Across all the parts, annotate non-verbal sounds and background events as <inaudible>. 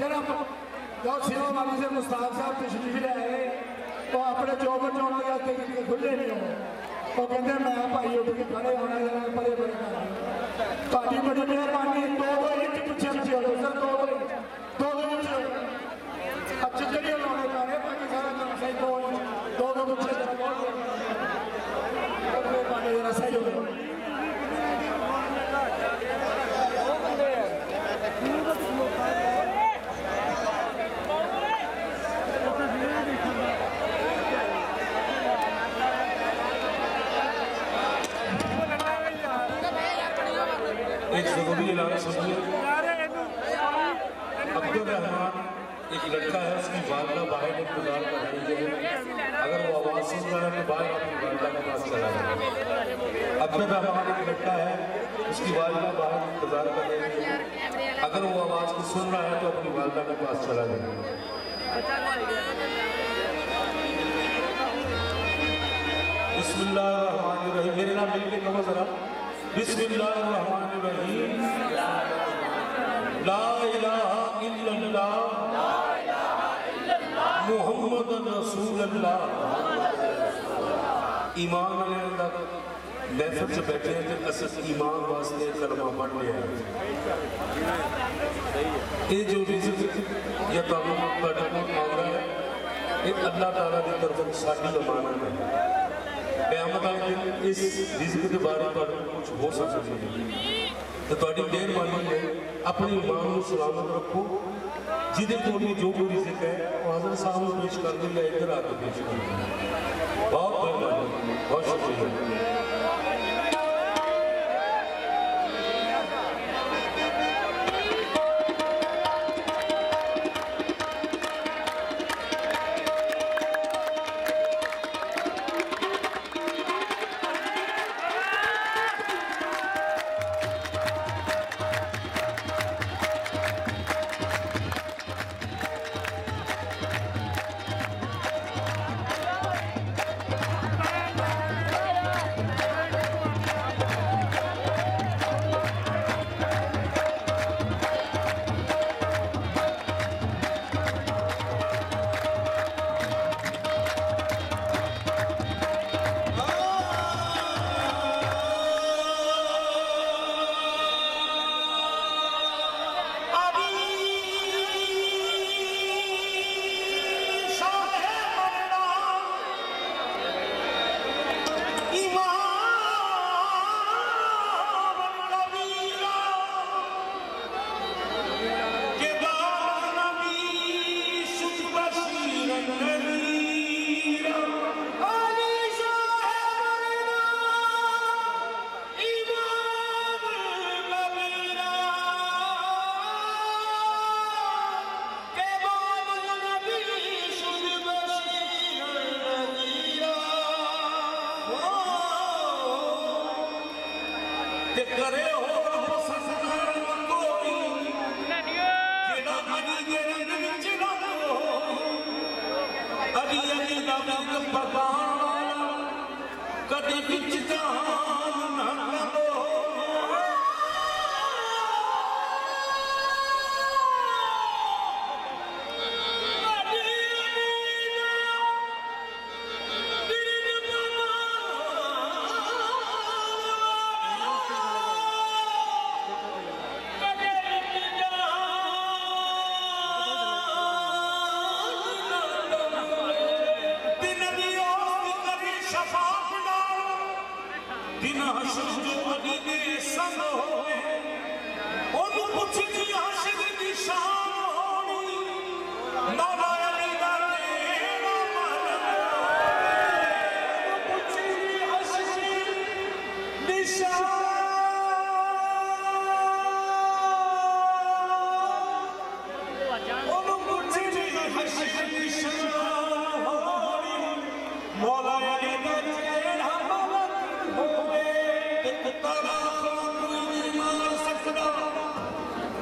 ਜਰਾ ਜੋ ਸੇਵਾ ਵਾਲੀ ਸੇ ਮੁਸਤਾਫ ਸਾਹਿਬ ਤਸ਼ਰੀਫ ਲੈ ਆਏ। ਉਹ ਆਪਣੇ ਚੌਕ ਚੌਕ ਦੇ ਉੱਤੇ ਕਿਤੇ ਖੁੱਲੇ ਨਹੀਂ ਹੋ ਉਹ ਕਹਿੰਦੇ, ਮੈਂ ਭਾਈ ਉੱਠ ਕੇ ਖੜੇ ਹੋਣਾ, ਜਰਾ ਪਰੇ ਪਰੇ ਕਰ ਤੁਹਾਡੀ ਬੜੀ ਮਿਹਰਬਾਨੀ, ਦੋ ਦੋ ਇੰਚ ਪਿੱਛੇ ਪਿੱਛੇ ਹੋ ਸਰ نعرے سنیے عبد ایک لڑکا ہے اس کی والدہ باہر نے گزار کرائی ہے اگر وہ آواز سنتا ہے تو باہر اپنی والدہ کے پاس چلا جائے عبد ایک لڑکا ہے اس کی والدہ باہر انتظار کر رہی ہے اگر وہ آواز کو سن رہا ہے تو اپنی والدہ کے پاس چلا جائے بسم اللہ الرحمن الرحیم۔ میرے نام مل کے کہو ذرا۔ بسم اللہ الرحمن الرحیم. لا الہ الا اللہ. محمد رسول اللہ. ایمان علیہ اللہ. محفظ سے بیٹھے ہیں کہ اصف ایمان واسطے کلمہ پڑھ لیا ہے. یہ جو رزق یا تعلیم پڑھنے کو پڑھ رہا ہے، یہ اللہ تعالیٰ نے کر وہ ساتھی امانہ میں ہے. ਕਿਆਮਤ ਵਾਲੇ ਦਿਨ ਇਸ ਰਿਜ਼ਕ ਦੇ ਬਾਰੇ ਤੁਹਾਡੇ ਕੋਲ ਕੁਝ ਹੋ ਸਕਦਾ ਹੈ। ਤੇ ਤੁਹਾਡੀ ਮਿਹਰਬਾਨੀ ਹੈ, ਆਪਣੀ ਮਾਂ ਨੂੰ ਸਲਾਮਤ ਰੱਖੋ। ਜਿਹਦੇ ਕੋਲ ਵੀ ਜੋ ਕੋਈ ਰਿਜ਼ਕ ਹੈ, ਉਹ ਹਜ਼ਰਤ ਸਾਹਿਬ ਨੂੰ ਪੇਸ਼ ਕਰ ਦਿੰਦਾ ਇੱਧਰ ਆ ਕੇ ਪੇਸ਼ ਕਰ ਬਹੁਤ ਮਿਹਰਬਾਨੀ ਬਹੁਤ ਸ਼ੁਕਰੀਆ।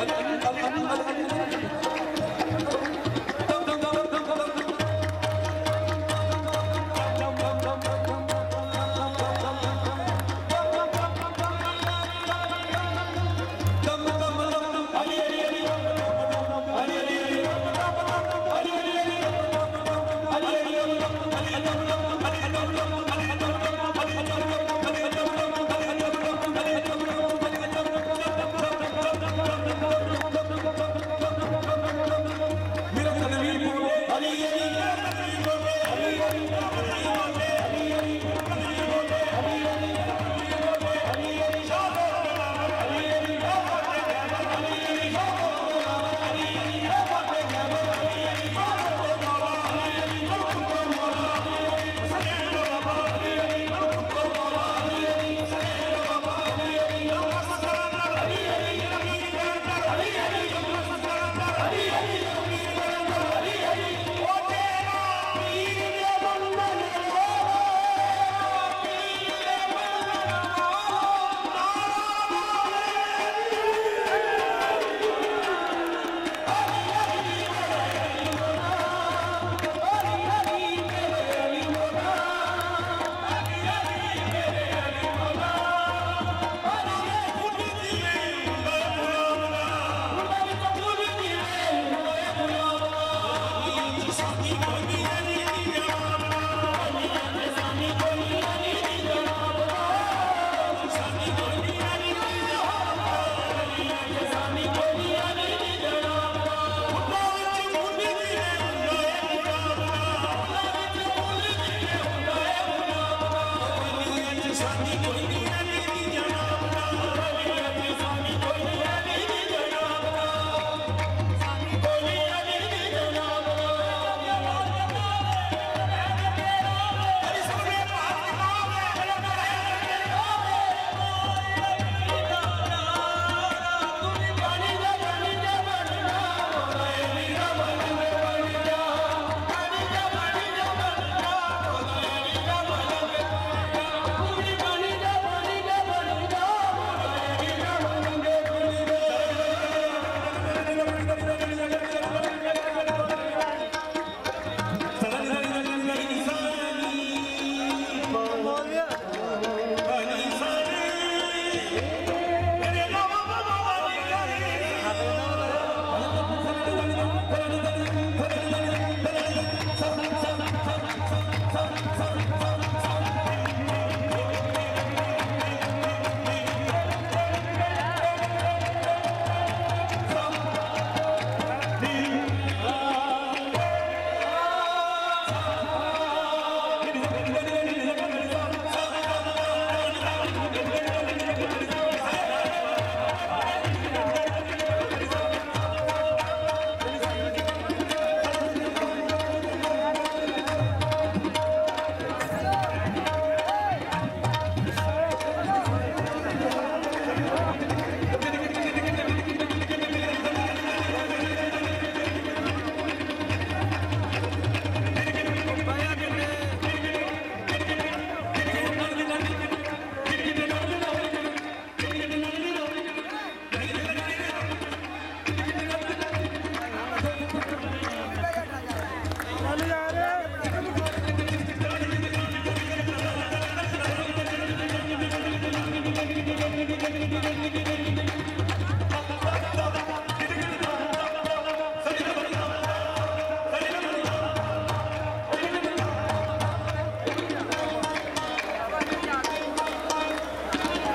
Thank <laughs> you.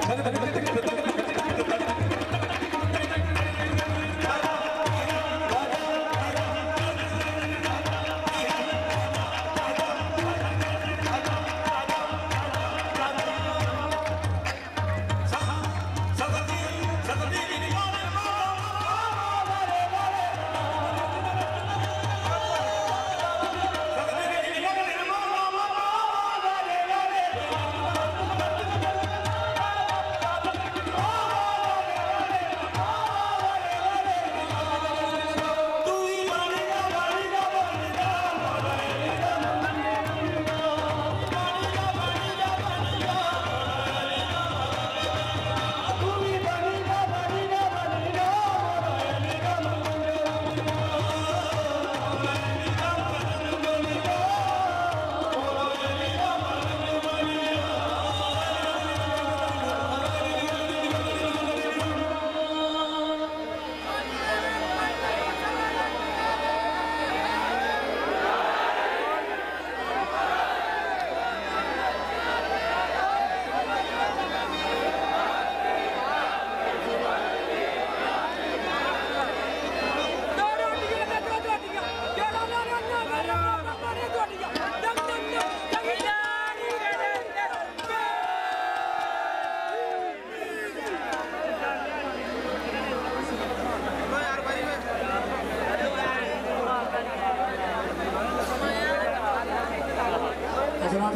ハハハハ!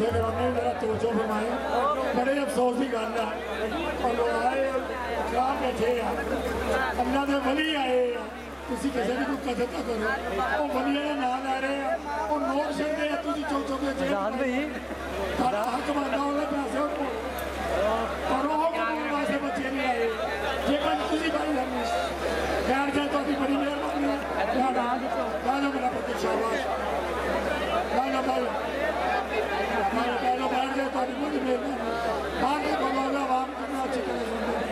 ਅਸਨਾ ਦੇ ਗਰਾਮੇ ਮੇਰਾ ਤੋਚੋ ਫਰਮਾਏ ਬੜੇ ਅਫਸੋਸ ਦੀ ਗੱਲ ਆ। ਉਹ ਲੋਕ ਆਏ ਚਾਹ ਬੈਠੇ ਆ। ਅੱਲਾ ਦੇ ਵਲੀ ਆਏ ਆ। ਤੁਸੀਂ ਕਿਸੇ ਦੀ ਕੋਈ ਕਦਰ ਤਾਂ ਕਰੋ। ਉਹ ਵਲੀਆਂ ਦੇ ਨਾਂ ਲੈ ਰਹੇ ਆ। ਉਹ ਨੋਟ ਛੱਡਦੇ ਆ ਤੁਸੀਂ ਚੌਕ ਦੇ ਜਾਨ ਬਈ ਤੁਹਾਡਾ ਹੱਕ ਬਣਦਾ ਉਹਦੇ ਪੈਸੇ ਪਰ ਉਹ ਕਮਾਉਣ ਵਾਸਤੇ ਬੱਚੇ ਨਹੀਂ ਆਏ। ਜੇਕਰ ਤੁਸੀਂ ਬਾਈ ਲੰਮੇ ਖੈਰ ਜੇ ਤੁਹਾਡੀ ਬੜੀ ਮਿਹਰਬਾਨੀ ਹੈ ਤੁਹਾਡਾ ਨਾ ਮੇਰਾ ਪੁੱਤ ਸ਼ਾਬਾਸ਼। ਨਾ ਨਾ ਭਾਈ Bari bari bari bari bari bari bari bari bari bari bari bari